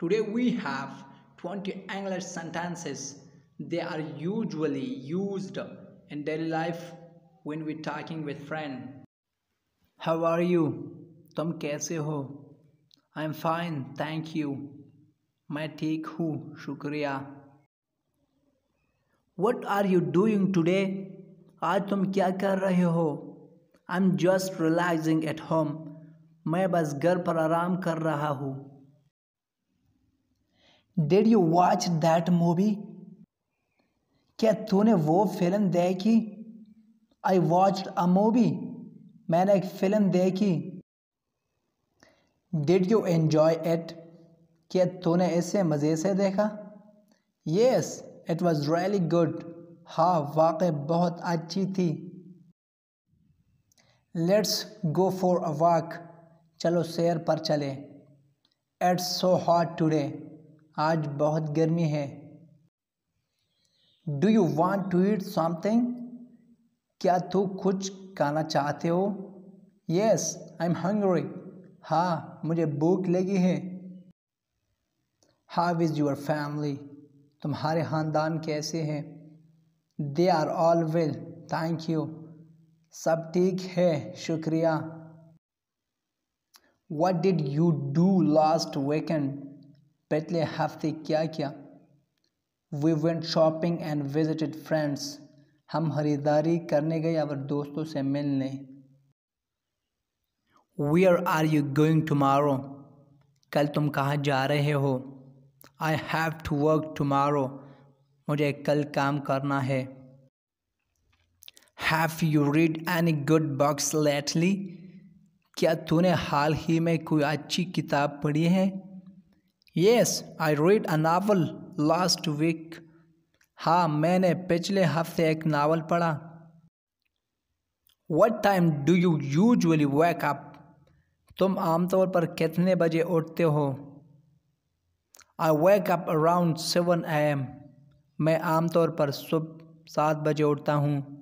Today we have 20 English sentences. They are usually used in daily life when we're talking with friend. How are you? तुम कैसे हो? I'm fine, thank you. मैं ठीक हूँ शुक्रिया What are you doing today? आज तुम क्या कर रहे हो I'm just relaxing at home. मैं बस घर पर आराम कर रहा हूँ Did you watch that movie क्या तूने वो फ़िल्म देखी? आई वॉच अ मूवी मैंने एक फ़िल्म देखी. डिड यू एन्जॉय एट क्या तूने इसे मज़े से देखा? Yes it was really good हाँ वाकई बहुत अच्छी थी. Let's go for a walk चलो शेर पर चले. एट्स सो हॉट टुडे आज बहुत गर्मी है। Do you want to eat something क्या तू कुछ खाना चाहते हो? यस आई एम हंग्री हाँ मुझे भूख लगी है। हाउ इज़ यूर फैमिली तुम्हारे ख़ानदान कैसे हैं? They are all well thank you सब ठीक है, शुक्रिया। What did you do last weekend पिछले हफ़्ते क्या किया? We went shopping and visited friends हम खरीदारी करने गए और दोस्तों से मिलने। Where are you going tomorrow कल तुम कहाँ जा रहे हो? I have to work tomorrow मुझे कल काम करना है। Have you read any good books lately क्या तूने हाल ही में कोई अच्छी किताब पढ़ी है? Yes I read a novel last week हाँ मैंने पिछले हफ़्ते एक नावल पढ़ा। What time do you usually wake up तुम आमतौर पर कितने बजे उठते हो? I wake up around seven A M मैं आमतौर पर सुबह सात बजे उठता हूँ।